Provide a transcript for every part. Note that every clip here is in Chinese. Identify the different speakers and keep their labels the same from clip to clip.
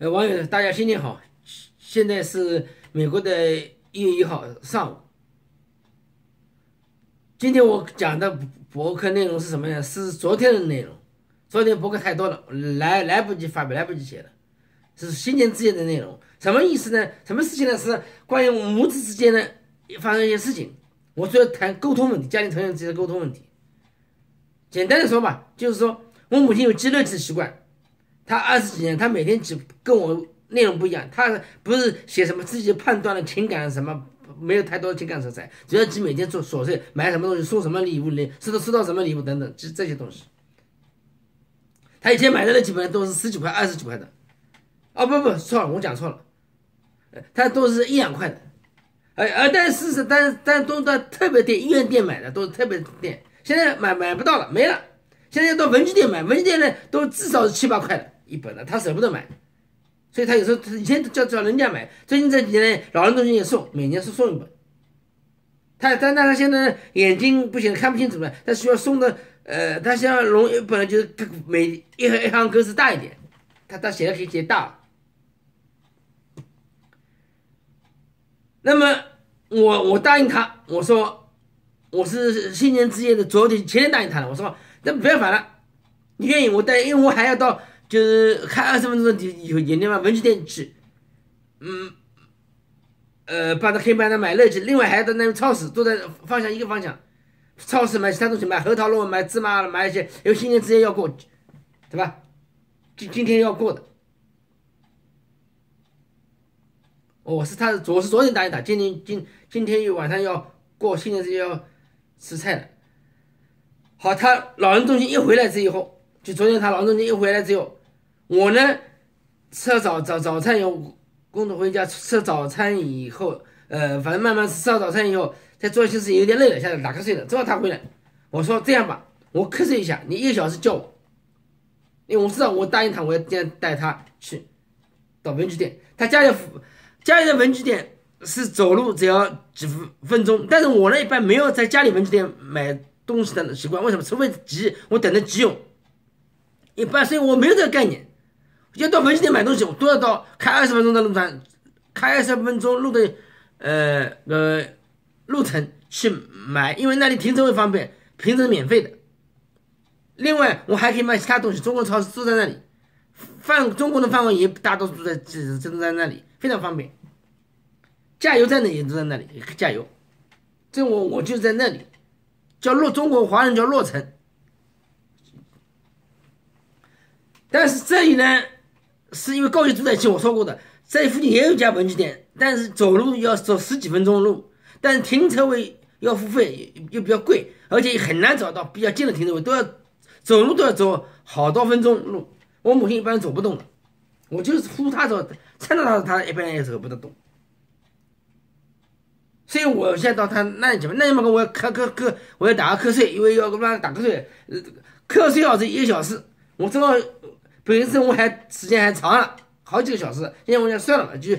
Speaker 1: 呃，网友大家新年好，现在是美国的一月一号上午。今天我讲的博客内容是什么呢？是昨天的内容。昨天博客太多了，来来不及发表，来不及写了。是新年之夜的内容，什么意思呢？什么事情呢？是关于母子之间的发生一些事情。我主要谈沟通问题，家庭成员之间的沟通问题。简单的说吧，就是说我母亲有记日记的习惯。他二十几年，他每天只跟我内容不一样。他不是写什么自己判断的情感什么，没有太多情感色彩，主要记每天做琐碎，买什么东西，送什么礼物，收到收到什么礼物等等，就这些东西。他以前买的那基本都是十几块、二十几块的，哦不不，错了，我讲错了，他都是一两块的，呃呃，但是是但但都在特别店、医院店买的，都是特别店，现在买买不到了，没了。现在要到文具店买，文具店呢都至少是七八块的。一本的，他舍不得买，所以他有时候以前叫叫人家买，最近这几年老人中心也送，每年是送一本。他但但他现在眼睛不行，看不清楚了，他需要送的，呃，他想要容易本就是每一行一行格子大一点，他他写的可以写大。那么我我答应他，我说我是新年之夜的昨天前天答应他的，我说那不要烦了，你愿意我带，因为我还要到。就是开二十分钟的以以后，年年嘛文具店去，嗯，呃，帮他可以帮他买乐器。另外还要到那个超市，都在方向一个方向。超市买其他东西，买核桃露，买芝麻，买一些，有新年之夜要过，对吧？今今天要过的。哦，是他，我是昨天答应他，今天今今天又晚上要过新年之夜要吃菜了。好，他老人中心一回来之后，就昨天他老人中心一回来之后。我呢，吃早早早餐以后，工作回家吃早餐以后，呃，反正慢慢吃了早餐以后，再做一些事情有点累了，现在打瞌睡了。正好他回来，我说这样吧，我瞌睡一下，你一个小时叫我，因为我知道我答应他，我要这样带他去到文具店。他家里家里的文具店是走路只要几分分钟，但是我呢一般没有在家里文具店买东西的习惯，为什么？除非急，我等着急用，一般所以我没有这个概念。要到文具店买东西，我都要到开二十分钟的路上，开二十分钟路的，呃呃路程去买，因为那里停车位方便，停车免费的。另外，我还可以买其他东西，中国超市都在那里，范中国的范围也大多数在集中在那里，非常方便。加油站呢也都在那里加油，这我我就在那里，叫洛中国华人叫洛城，但是这里呢。是因为高级住宅区，我说过的，这附近也有一家文具店，但是走路要走十几分钟路，但是停车位要付费，又比较贵，而且很难找到比较近的停车位，都要走路都要走好多分钟路。我母亲一般走不动，我就是扶她走，搀着她，她一般也走不得动。所以我现在到他那里去，那地方我要瞌瞌瞌，我要打个瞌睡，因为要他打瞌睡，呃瞌睡要是一个小时，我正好。本身我还时间还长了好几个小时，现在我想算了吧，就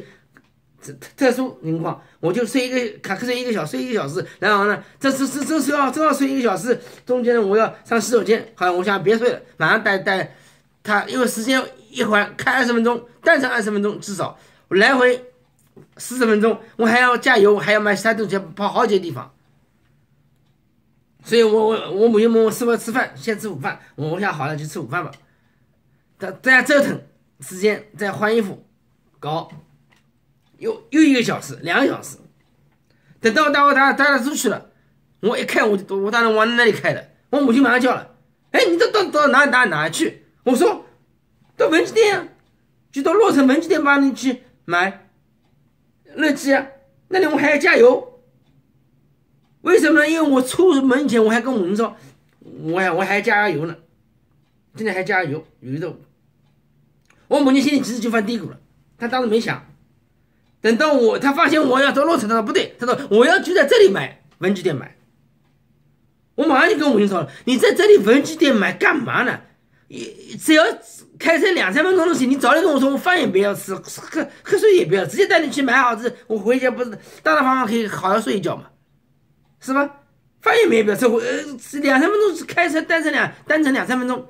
Speaker 1: 特特殊情况，我就睡一个卡瞌睡一个小时，睡一个小时，然后呢，这这这这时候正好睡一个小时，中间呢我要上洗手间，好像我想别睡了，马上带带他，因为时间一会儿开二十分钟，单程二十分钟至少来回四十分钟，我还要加油，还要买其他东西，跑好几个地方，所以我我我母亲问我是不是吃饭，先吃午饭，我我想好了就吃午饭吧。在在折腾时间，再换衣服，搞又又一个小时，两个小时。等到带我带带他出去了，我一看，我我当然往那里开的。我母亲马上叫了：“哎，你这到到哪哪哪去？”我说：“到文具店，就到洛城文具店帮你去买乐基啊。那里我还要加油。为什么呢？因为我出门前我还跟我们说，我还我还加油呢。今天还加油，有一种。我母亲心里其实就犯嘀咕了，她当时没想，等到我，她发现我要走洛城，她说不对，她说我要就在这里买文具店买，我马上就跟我母亲说了，你在这里文具店买干嘛呢？只要开车两三分钟的事情，你早点跟我说，我饭也不要吃，喝喝水也不要，直接带你去买好子，我回家不是大大方方可以好好睡一觉嘛，是吧？饭也没必要吃，我呃两三分钟开车单程两单程两三分钟，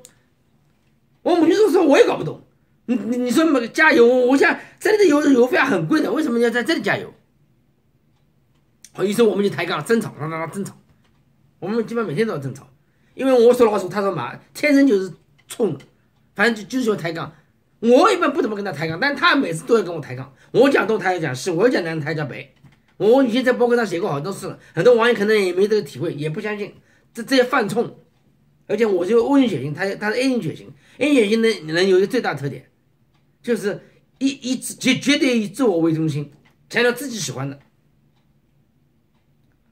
Speaker 1: 我母亲就说我也搞不懂。你你你说么加油？我想这里的油油费很贵的，为什么要在这里加油？好，于是我们就抬杠争吵，啦啦啦争吵。我们基本每天都要争吵，因为我说的话，他说嘛，天生就是冲的，反正就就是喜欢抬杠。我一般不怎么跟他抬杠，但他每次都要跟我抬杠。我讲东，他要讲西；我讲南，他讲北。我以前在博客上写过好多次了，很多网友可能也没这个体会，也不相信这这些犯冲。而且我就 O 型血型，他他是 A 型血型，A 型血型的人有一个最大特点。就是以以绝绝对以自我为中心，强调自己喜欢的，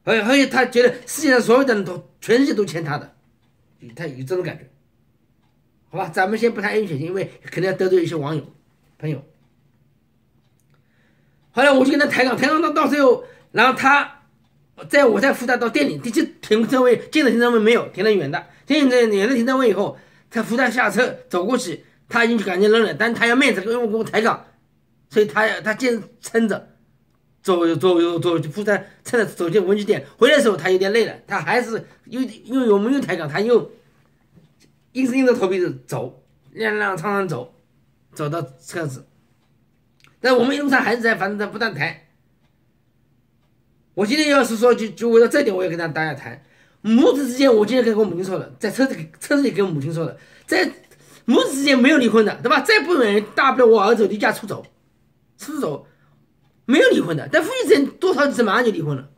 Speaker 1: 而而且他觉得世界上所有的人都全世界都欠他的，他有这种感觉，好吧？咱们先不谈 A 血型，因为可能要得罪一些网友朋友。后来我就跟他抬杠，抬杠到到最后，然后他在我在复旦到店里，就停车位进了停车位没有，停得远的，停在远的停车位以后，在复旦下车走过去。他已经感觉冷了，但他要面子，因为我跟我抬杠，所以他他坚撑着走走走走，就负责撑着走进文具店。回来的时候他有点累了，他还是又因为我们又抬杠，他又硬是硬着头皮走，踉踉跄跄走，走到车子。但我们一路上还是在反正在不断抬。我今天要是说就就为了这点，我也跟他大家谈。母子之间，我今天跟我母亲说了，在车子车子里跟母亲说了，在。母子之间没有离婚的，对吧？再不远，大不了我儿子离家出走，出走，没有离婚的。但夫妻之间多少次马上就离婚了，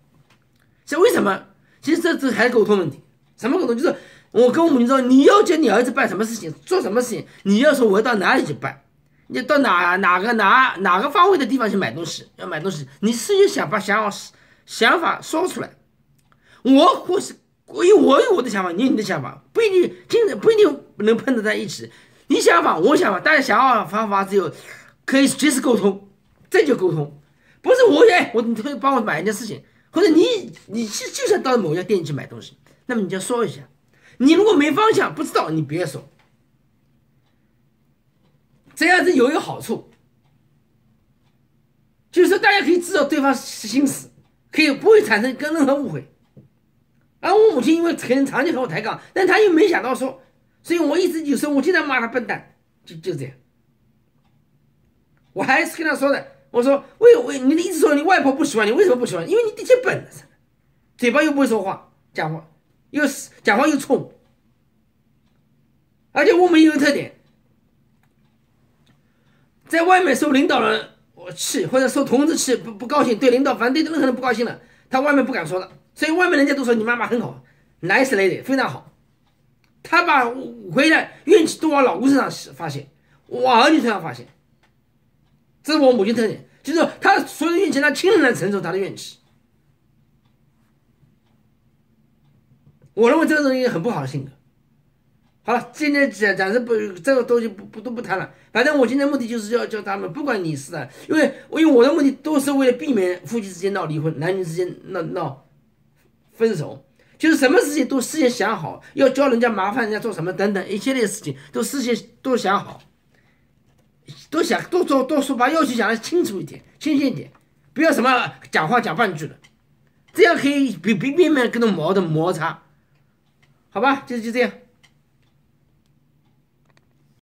Speaker 1: 这为什么？其实这这还是沟通问题。什么沟通？就是我跟我母亲说，你要叫你儿子办什么事情，做什么事情，你要说我要到哪里去办，你到哪哪个哪哪个方位的地方去买东西，要买东西，你自己想把想法想法说出来。我或是。我有我有我的想法，你有你的想法，不一定，今不一定能碰得在一起。你想法，我想法，大家想法方法只有可以及时沟通，这就沟通。不是我哎，我你可以帮我买一件事情，或者你你就就想到某家店去买东西，那么你就说一下。你如果没方向，不知道，你别说。这样子有一个好处，就是说大家可以知道对方心思，可以不会产生跟任何误会。而我母亲因为可能长期和我抬杠，但她又没想到说，所以我一直有时候我经常骂她笨蛋，就就这样。我还是跟她说的，我说为为你一直说你外婆不喜欢你，为什么不喜欢？因为你的确笨，嘴巴又不会说话，讲话又是讲话又冲，而且我们有个特点，在外面受领导人气或者受同志气不不高兴，对领导反对任何人不高兴了，他外面不敢说了。所以外面人家都说你妈妈很好，nice lady 非常好。他把回来运气都往老公身上发泄，往儿女身上发泄。这是我母亲特点，就是他所有的运气，他亲人来承受他的怨气。我认为这个东西很不好的性格。好了，今天暂暂时不这个东西不不都不谈了。反正我今天目的就是要叫他们，不管你是啊，因为因为我的目的都是为了避免夫妻之间闹离婚，男女之间闹闹。分手就是什么事情都事先想好，要教人家麻烦人家做什么等等一系列事情都事先都想好，都想都做都说，把要求讲的清楚一点、清晰一点，不要什么讲话讲半句的，这样可以避避避免各种矛盾摩擦，好吧？就就这样。